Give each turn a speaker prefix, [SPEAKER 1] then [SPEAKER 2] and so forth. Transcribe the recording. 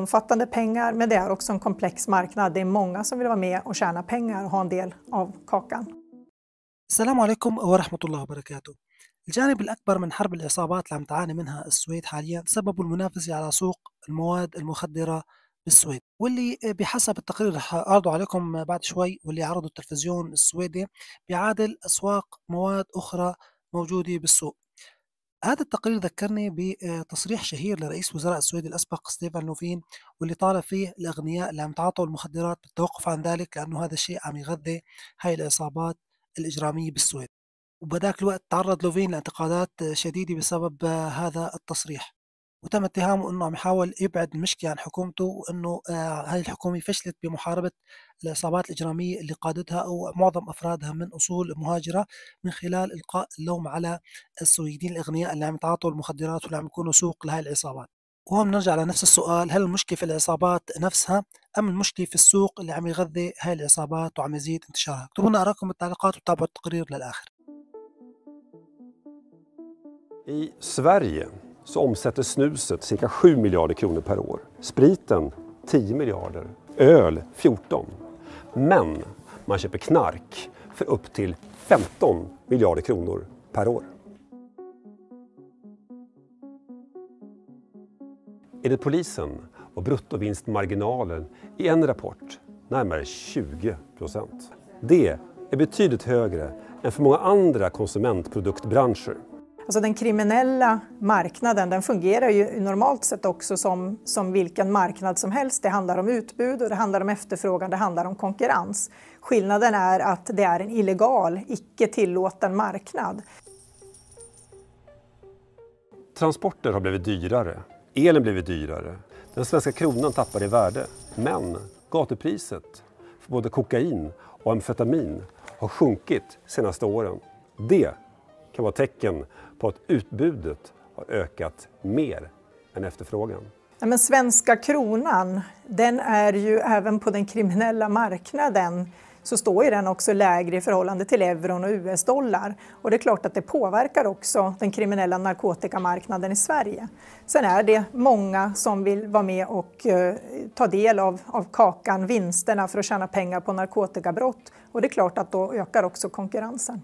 [SPEAKER 1] omfattande pengar, men det är också en komplex marknad. Det är många som vill vara med och tjäna pengar och ha en del av kakan.
[SPEAKER 2] السلام عليكم ورحمة الله وبركاته الجانب الأكبر من حرب العصابات اللي عم تعاني منها السويد حاليا سبب المنافسة على سوق المواد المخدرة بالسويد واللي بحسب التقرير رح أعرضه عليكم بعد شوي واللي عرضه التلفزيون السويدي بيعادل أسواق مواد أخرى موجودة بالسوق هذا التقرير ذكرني بتصريح شهير لرئيس وزراء السويد الأسبق ستيفان لوفين واللي طالب فيه الأغنياء اللي عم يتعاطوا المخدرات بالتوقف عن ذلك لأنه هذا الشيء عم يغذي هاي العصابات الإجرامية بالسويد. وبذاك الوقت تعرض لوفين لانتقادات شديدة بسبب هذا التصريح. وتم اتهامه إنه عم يحاول يبعد المشكلة عن حكومته وإنه هذه الحكومة فشلت بمحاربة العصابات الإجرامية اللي قادتها أو معظم أفرادها من أصول مهاجرة من خلال إلقاء اللوم على السويدين الأغنياء اللي عم يتعاطوا المخدرات واللي عم يكونوا سوق لهي العصابات. وهون بنرجع لنفس السؤال هل المشكلة في العصابات نفسها أم المشكلة في السوق اللي عم يغذي هاي العصابات وعم يزيد انتشارها؟ اكتبوا لنا آراءكم بالتعليقات وتابعوا التقرير للآخر.
[SPEAKER 3] I så omsätter snuset cirka 7 miljarder kronor per år. Spriten 10 miljarder. Öl 14. Men man köper knark för upp till 15 miljarder kronor per år. Enligt polisen var bruttovinstmarginalen i en rapport närmare 20 procent. Det är betydligt högre än för många andra konsumentproduktbranscher.
[SPEAKER 1] Alltså den kriminella marknaden den fungerar ju normalt sett också som, som vilken marknad som helst. Det handlar om utbud och det handlar om efterfrågan, det handlar om konkurrens. Skillnaden är att det är en illegal, icke tillåten marknad.
[SPEAKER 3] Transporter har blivit dyrare, elen blivit dyrare, den svenska kronan tappar i värde. Men gatupriset för både kokain och amfetamin har sjunkit de senaste åren. Det kan vara tecken på att utbudet har ökat mer än efterfrågan.
[SPEAKER 1] Ja, men svenska kronan, den är ju även på den kriminella marknaden så står ju den också lägre i förhållande till euron och US-dollar. Och det är klart att det påverkar också den kriminella narkotikamarknaden i Sverige. Sen är det många som vill vara med och eh, ta del av, av kakan, vinsterna för att tjäna pengar på narkotikabrott. Och det är klart att då ökar också konkurrensen.